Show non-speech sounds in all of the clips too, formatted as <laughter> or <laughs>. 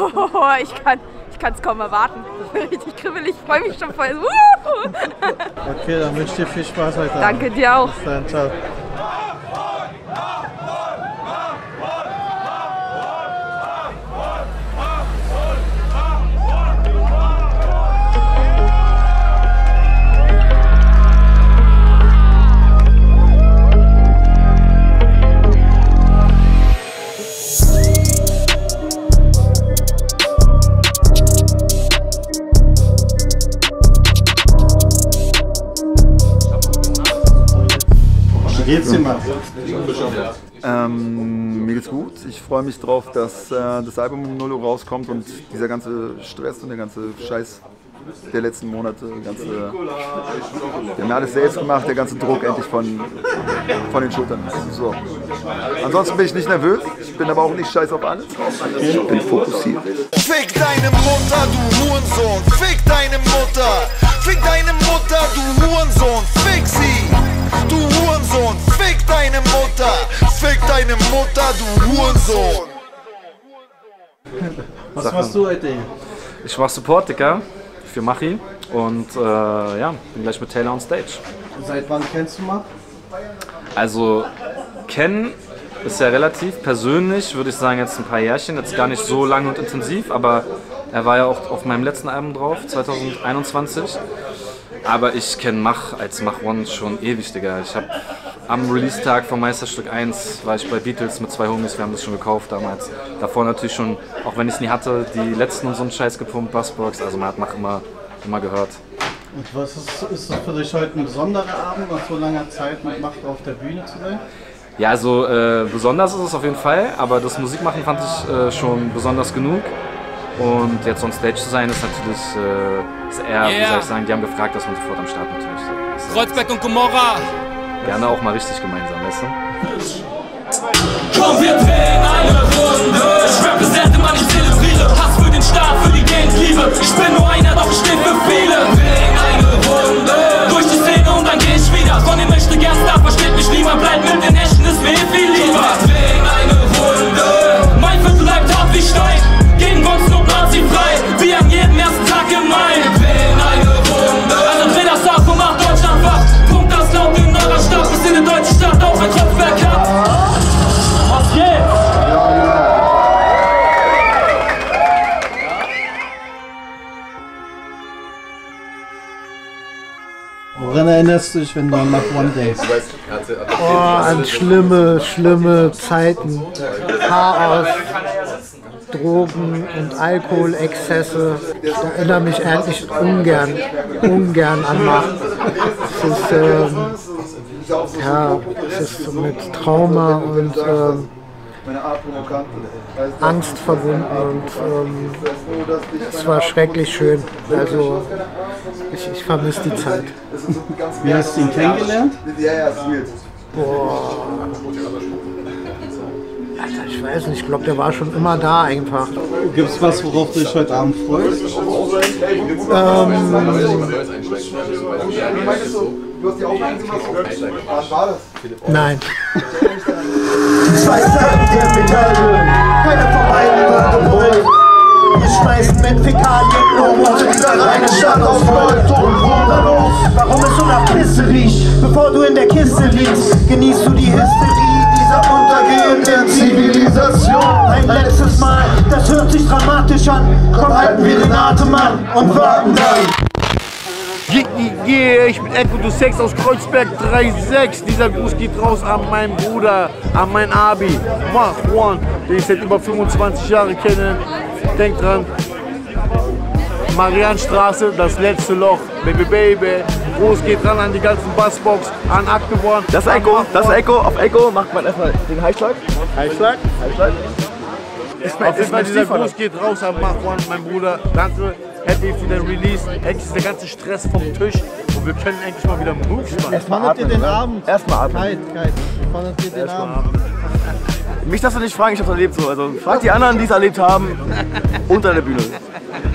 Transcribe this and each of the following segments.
Oh, ich kann ich es kaum erwarten. <laughs> Ich bin richtig kribbelig, ich freue mich schon voll. okay, dann wünsche ich dir viel Spaß heute. Danke dir auch. Bis dann, ciao. Ich freue mich drauf, dass äh, das Album um 0 Uhr rauskommt und dieser ganze Stress und der ganze Scheiß der letzten Monate, ganze, wir haben alles selbst gemacht, der ganze Druck endlich von, von den Schultern ist. So. Ansonsten bin ich nicht nervös, ich bin aber auch nicht scheiß auf alles. Ich bin fokussiert. Fick deine Mutter, du Hurensohn, fick deine Mutter, fick deine Mutter, du Hurensohn, fick sie, du Hurensohn, fick deine Mutter, du Hurensohn. Was machst du heute? Ich mach Support, Digga, für Machi und äh, ja, bin gleich mit Taylor on Stage. Seit wann kennst du Mach? Also, kennen ist ja relativ. Persönlich würde ich sagen, jetzt ein paar Jährchen, jetzt gar nicht so lang und intensiv, aber er war ja auch auf meinem letzten Album drauf, 2021. Aber ich kenne Mach als Mach One schon ewig, Digga. Ich habe am Release-Tag von Meisterstück 1 war ich bei Beatles mit zwei Homies, wir haben das schon gekauft damals. Davor natürlich schon, auch wenn ich es nie hatte, die letzten und so einen Scheiß gepumpt, Bassbox, also man hat Mach immer, immer gehört. Und was ist, ist das für dich heute ein besonderer Abend, nach so langer Zeit mit Macht auf der Bühne zu sein? Ja, also äh, besonders ist es auf jeden Fall, aber das Musikmachen fand ich äh, schon besonders genug. Und jetzt on Stage zu sein, ist natürlich äh, ist eher, wie Yeah. soll ich sagen, die haben gefragt, dass man sofort am Start natürlich. Ist Kreuzberg und Gomorra. Gerne auch mal richtig gemeinsam, weißt du? Komm, wir drehen eine Runde. Ich represente, Mann, ich zelebriere. Hass für den Staat, für die Geldliebe. Ich bin nur einer, Dich, wenn du an Mach One denkst? Oh, an schlimme, schlimme Zeiten. Chaos, Drogen und Alkoholexzesse. Ich erinnere mich eigentlich ungern, ungern an Macht. Es ist, ähm, ja, es ist mit Trauma und ähm, Angst verbunden und ähm, es war schrecklich schön. Also ich, ich vermisse die Zeit. Wie hast du ihn kennengelernt? Boah. Alter, ich weiß nicht, ich glaube, der war schon immer da einfach. Gibt es was, worauf du dich heute Abend freust? Nein. Zwei Seiten der Medaille, keiner von beiden wird gewollt. Wir schmeißen mit Fäkalien um und sind eine Stadt aus Gold und wunderlos. Warum es so nach Pisse riecht, bevor du in der Kiste liegst, genießt du die Hysterie dieser untergehenden Zivilisation. Ein letztes Mal, das hört sich dramatisch an. Komm, halten wir den Atem an und warten dann. Yeah, ich bin Echo du Sex aus Kreuzberg 3.6. Dieser Gruß geht raus an meinen Bruder, an mein Abi. Mach One, den ich seit über 25 Jahren kenne. Denk dran. Marianstraße, das letzte Loch. Baby, baby. Gruß geht ran an die ganzen Bassbox, an Akteborn. Das ist Echo, das ist Echo. Auf Echo macht man erstmal den Highschlag. Heißschlag. Highschlag. Auf jeden Fall, dieser Gruß geht raus an One, mein Bruder. Danke. Happy für den Release. Endlich ist der ganze Stress vom Tisch und wir können endlich mal wieder Moves machen. Fandet ihr den Abend? Erstmal atmen. Kite, Kite. Wie fandet ihr den Abend? Mich darfst du nicht fragen, ich hab's erlebt so. Also frag die anderen, die es erlebt haben, unter der Bühne.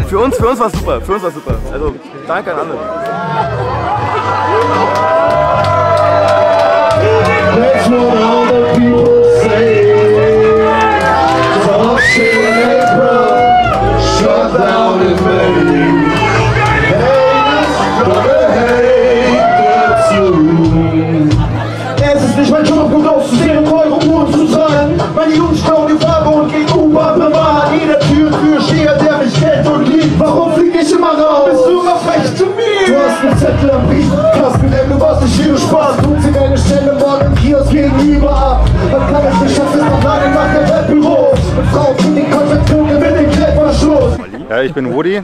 Für uns, für uns war super, für uns war super. Also danke an alle. April. Ja, ich bin Woody.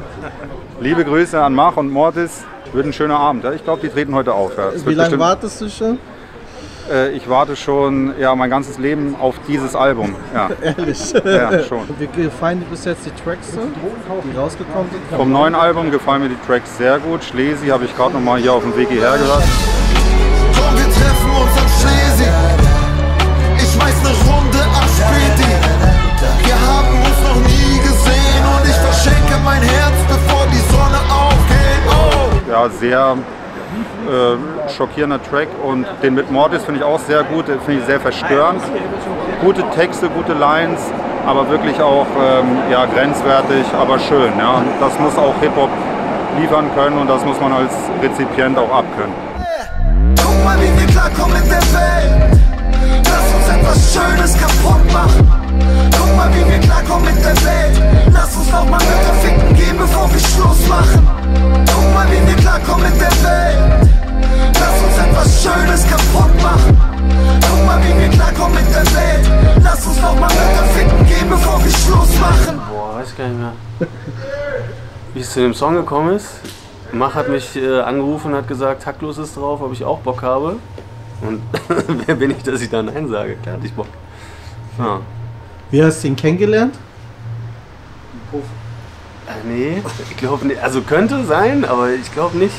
Liebe Grüße an Mach und Mortis. Wird ein schöner Abend. Ja. Ich glaube, die treten heute auf. Ja. Wie lange wartest du schon? Äh, ich warte schon ja, mein ganzes Leben auf dieses Album. Ja. <laughs> Ehrlich? Ja, schon. Wie gefallen dir bis jetzt die Tracks so, die rausgekommen sind? Vom neuen Album gefallen mir die Tracks sehr gut. Schlesi habe ich gerade noch mal hier auf dem Weg hierher gehört. Komm, wir treffen uns Ja, sehr äh, schockierender Track und den mit Mortis finde ich auch sehr gut, finde ich sehr verstörend. Gute Texte, gute Lines, aber wirklich auch ähm, ja, grenzwertig, aber schön. Ja. Das muss auch Hip-Hop liefern können und das muss man als Rezipient auch abkönnen. Guck mal, wie wir klarkommen mit der Welt. Lass uns etwas Schönes kaputt machen. Guck mal, wie wir klarkommen mit der Welt. Lass uns noch mal mit der Ficken gehen, bevor wir Schluss machen. Zu dem Song gekommen ist. Mach hat mich äh, angerufen und hat gesagt, taktlos ist drauf, ob ich auch Bock habe. Und <laughs> wer bin ich, dass ich da Nein sage? Klar hatte ich Bock. Ja. Wie hast du ihn kennengelernt? Äh, nee, ich glaube nicht. Also könnte sein, aber ich glaube nicht.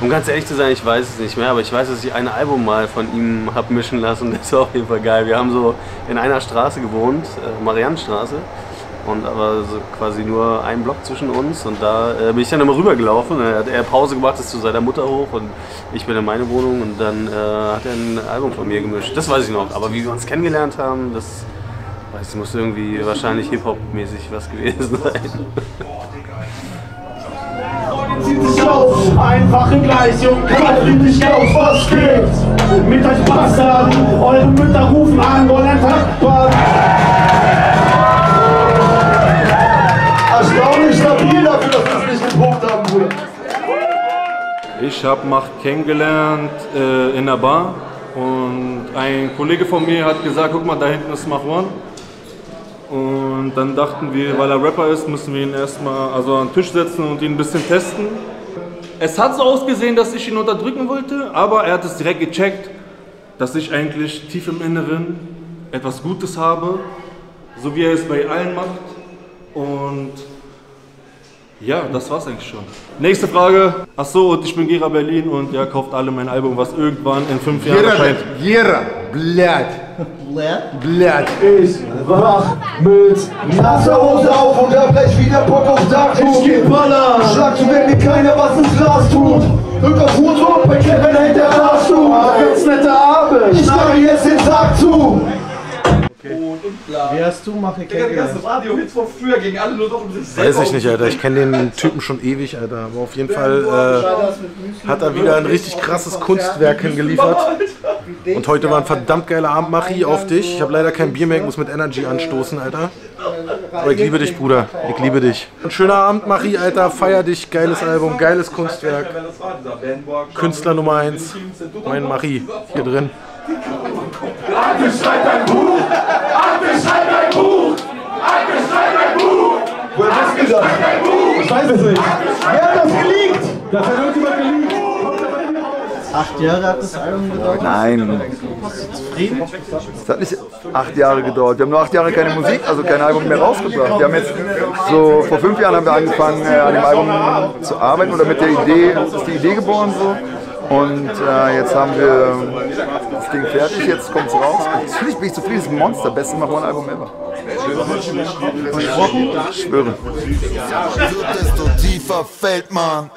Um ganz ehrlich zu sein, ich weiß es nicht mehr, aber ich weiß, dass ich ein Album mal von ihm habe mischen lassen. <laughs> Das war auf jeden Fall geil. Wir haben so in einer Straße gewohnt, äh, Mariannenstraße. Und aber so quasi nur ein Block zwischen uns. Und da äh, bin ich dann immer rübergelaufen. Dann hat er Pause gemacht, ist zu seiner Mutter hoch und ich bin in meine Wohnung. Und dann äh, hat er ein Album von mir gemischt. Das weiß ich noch. Aber wie wir uns kennengelernt haben, das weiß ich, muss irgendwie wahrscheinlich Hip-Hop-mäßig was gewesen <laughs> sein. zieht aus. Einfache Gleichung, Kaffee nicht auf, was geht? Mit euch Bastarden, eure Mütter rufen an, Ich habe Mach kennengelernt äh, in der Bar und ein Kollege von mir hat gesagt, guck mal, da hinten ist Mach One. Und dann dachten wir, weil er Rapper ist, müssen wir ihn erstmal also an den Tisch setzen und ihn ein bisschen testen. Es hat so ausgesehen, dass ich ihn unterdrücken wollte, aber er hat es direkt gecheckt, dass ich eigentlich tief im Inneren etwas Gutes habe, so wie er es bei allen macht. Und ja, das war's eigentlich schon. Nächste Frage. Achso, und ich bin Gera Berlin und ja, kauft alle mein Album, was irgendwann in fünf Jahren erscheint. Gera, blядь, blядь. Ich wach mit nasser Hose auf und hab gleich wieder Bock auf Darkroom. Ich geh ballern. Schlag zu, wenn mir keiner was ins Glas tut. Rück auf Hut bei Kevin hält der Fahrstuhl. Ganz netter Abend. Ich mache jetzt den Sack zu. Wie hast du Mache kennengelernt? Radio-Hits von früher gegen alle nur noch um sich Weiß ich nicht, Alter. Ich kenne den Typen schon ewig, Alter. Aber auf jeden Fall äh, hat er wieder ein richtig krasses Kunstwerk hingeliefert. <laughs> Und heute war ein verdammt geiler Abend, Machi, auf dich. Ich habe leider kein Bier mehr, ich muss mit Energy anstoßen, Alter. Aber ich liebe dich, Bruder. Ich liebe dich. Ein schöner Abend, Machi, Alter. Feier dich. Geiles Album, geiles Kunstwerk. Künstler Nummer 1. Mein Machi. Hier drin. Agnes schreibt ein Buch! Agnes schreibt ein Buch! Agnes schreibt ein Buch! Woher wisst ihr das? Ich weiß es nicht. Wer hat das geleakt? Das hat irgendjemand geleakt. Acht Jahre hat das Album gedauert. Nein. Du zufrieden? Es hat nicht acht Jahre gedauert. Wir haben nur acht Jahre keine Musik, also kein Album mehr rausgebracht. Wir haben jetzt so vor fünf Jahren haben wir angefangen äh, an dem Album zu arbeiten oder mit der Idee ist die Idee geboren so. Und äh, jetzt haben wir das Ding fertig, jetzt kommt es raus. Natürlich bin ich zufrieden, es ist ein Monster, beste One Album ever. Ich schwöre. Desto tiefer fällt man.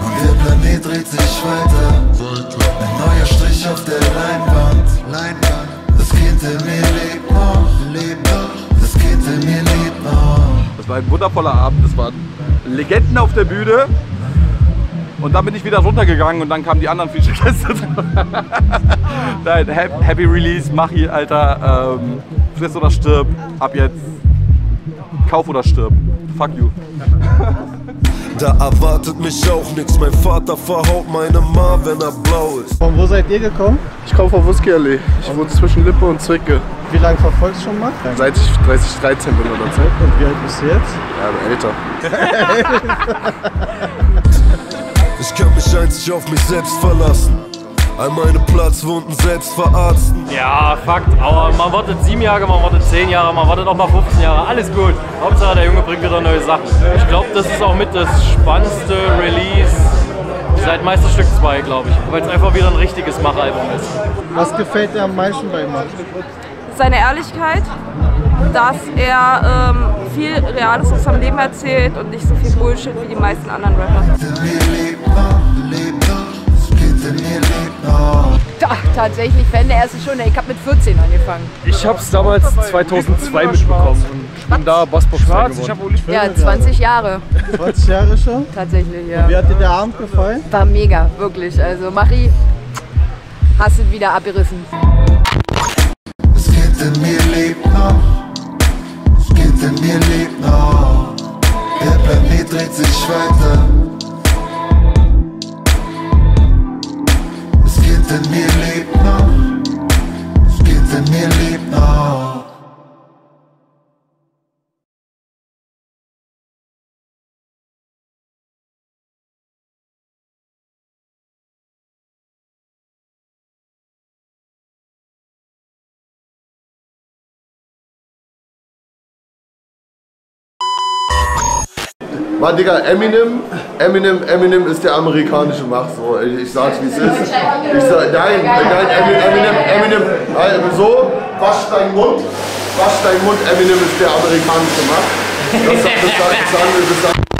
Und der Planet dreht sich weiter. Ein neuer Strich auf der Leinwand. Leinwand. Das Kind in mir lebt noch. Lebt noch. Das Kind in mir lebt noch. Das war ein wundervoller Abend. Das waren Legenden auf der Bühne. Und dann bin ich wieder runtergegangen und dann kamen die anderen Feature-Gäste. <laughs> Nein, Hap- Happy Release, Machi, Alter. Ähm, Friss oder stirb. Ab jetzt. Kauf oder stirb. Fuck you. Da erwartet mich auch nichts. Mein Vater verhaut meine Ma, wenn er blau ist. Von wo seid ihr gekommen? Ich komme von Wusky-Allee. Ich wohne zwischen Lippe und Zwicke. Wie lange verfolgst du schon mal? Seit ich 30, 13 bin oder so. Und wie alt bist du jetzt? Ja, älter. <laughs> Ich kann mich einzig auf mich selbst verlassen. All meine Platzwunden selbst verarzten. Ja, Fakt. Aber man wartet sieben Jahre, man wartet zehn Jahre, man wartet auch mal 15 Jahre. Alles gut. Hauptsache der Junge bringt wieder neue Sachen. Ich glaube, das ist auch mit das spannendste Release seit Meisterstück 2, glaube ich. Weil es einfach wieder ein richtiges Machalbum ist. Was gefällt dir am meisten bei ihm? Seine Ehrlichkeit, dass er ähm, viel Reales aus seinem Leben erzählt und nicht so viel Bullshit wie die meisten anderen Rapper. Ach, tatsächlich Fan der erste Stunde. Ich habe mit 14 angefangen. Ich habe es damals 2002 mitbekommen und bin da geworden. Ja, 20 Jahre. 20 Jahre schon? Tatsächlich, ja. Und wie hat dir der Abend gefallen? War mega, wirklich. Also Marie, hast du wieder abgerissen. Das Kind in mir lebt noch. Planet dreht sich weiter. Das Kind in mir lebt noch. Das Kind in mir lebt noch. Mann, Digga, Eminem, Eminem, Eminem ist der amerikanische Macht. So, ich, ich sag's wie es ist. Ich sag, nein, nein, Eminem, Eminem, Eminem, also so, wasch deinen Mund, wasch deinen Mund, Eminem ist der amerikanische Macht. Das, das, das, das, das, das, das,